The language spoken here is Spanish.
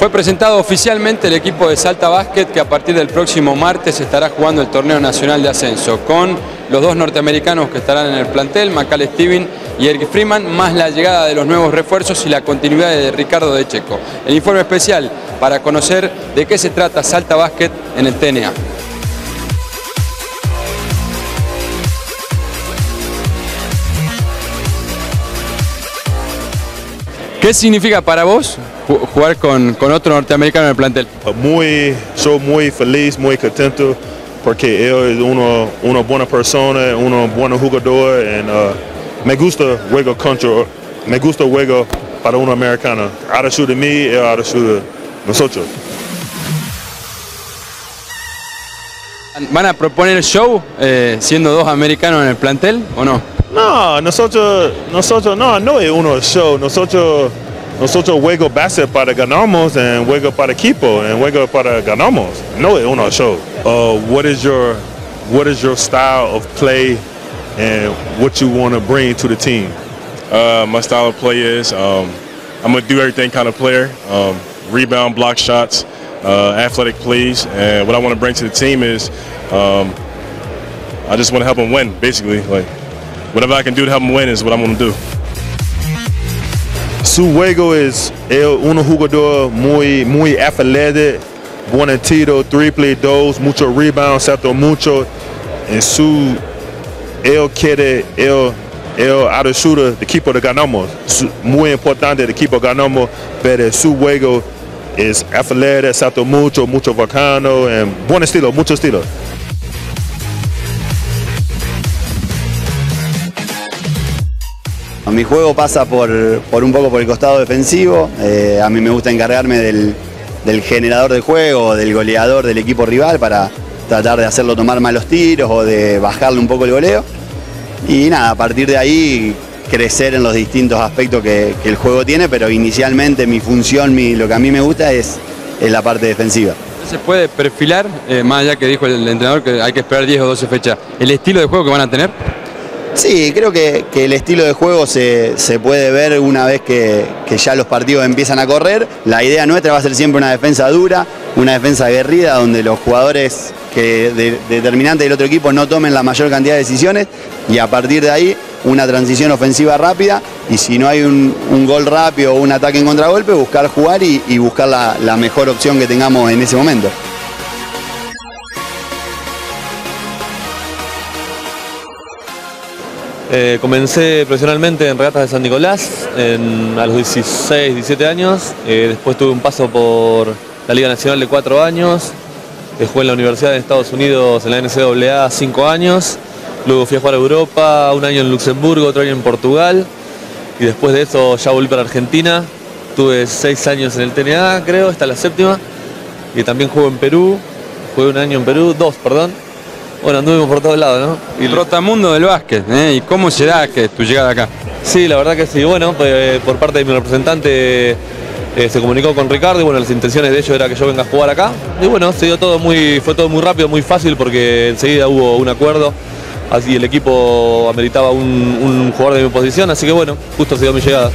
Fue presentado oficialmente el equipo de Salta Basket que a partir del próximo martes estará jugando el torneo nacional de ascenso con los dos norteamericanos que estarán en el plantel, Macal Steven y Eric Freeman, más la llegada de los nuevos refuerzos y la continuidad de Ricardo de Checo. El informe especial para conocer de qué se trata Salta Basket en el TNA. ¿Qué significa para vos jugar con, con, otro norteamericano en el plantel? Muy, soy muy feliz, muy contento porque él es uno, una buena persona, un buen jugador y uh, me gusta juego contra, me gusta juego para un americano. Ahora de mí, él ahora de nosotros. ¿Van a proponer show eh, siendo dos americanos en el plantel o no? No, nosotros, nosotros no, no es uno show. Nosotros, nosotros juego base para ganamos y juego para equipo y juego para ganamos. No es uno show. Uh, what is your, what is your style of play and what you want to bring to the team? Uh, my style of play is um, I'm a do everything kind of player. Um, rebound, block shots, uh, athletic plays, and what I want to bring to the team is um, I just want to help them win, basically. Like whatever I can do to help them win is what I'm going to do. Su juego es un jugador muy, muy atlético, buen tiro, triple, dos, mucho rebound, salto mucho. En su, él quiere, él, él shooter de equipo de ganamos. Muy importante el equipo ganamos, pero su juego es atlético, salto mucho, mucho bacano, en buen estilo, mucho estilo. Mi juego pasa por, un poco por el costado defensivo. Eh, a mí me gusta encargarme del, generador de juego, del goleador del equipo rival para tratar de hacerlo tomar malos tiros o de bajarle un poco el goleo. Y nada, a partir de ahí crecer en los distintos aspectos que, el juego tiene, pero inicialmente mi función, lo que a mí me gusta es, la parte defensiva. ¿Se puede perfilar, eh, más allá que dijo el entrenador que hay que esperar 10 o 12 fechas, el estilo de juego que van a tener? Sí, creo que, el estilo de juego se, puede ver una vez que, ya los partidos empiezan a correr. La idea nuestra va a ser siempre una defensa dura, una defensa aguerrida, donde los jugadores que determinantes del otro equipo no tomen la mayor cantidad de decisiones y a partir de ahí una transición ofensiva rápida y si no hay un, gol rápido o un ataque en contragolpe, buscar jugar y, buscar la mejor opción que tengamos en ese momento. Eh, comencé profesionalmente en regatas de San Nicolás a los 16, 17 años. Eh, después tuve un paso por la Liga Nacional de 4 años. Eh, jugué en la Universidad de Estados Unidos en la NCAA 5 años. Luego fui a jugar a Europa, un año en Luxemburgo, otro año en Portugal. Y después de eso ya volví para Argentina. Tuve 6 años en el TNA, creo, hasta la séptima. Y también juego en Perú. Jugué un año en Perú, dos, perdón bueno, anduvimos por todos lados, ¿no? Y el rotamundo del básquet, ¿eh? ¿Y cómo será que tu llegada acá? Sí, la verdad que sí. Bueno, pues, por parte de mi representante eh, se comunicó con Ricardo y bueno, las intenciones de ellos era que yo venga a jugar acá. Y bueno, se dio todo muy, fue todo muy rápido, muy fácil porque enseguida hubo un acuerdo. Así el equipo ameritaba un, un jugador de mi posición, así que bueno, justo se dio mi llegada.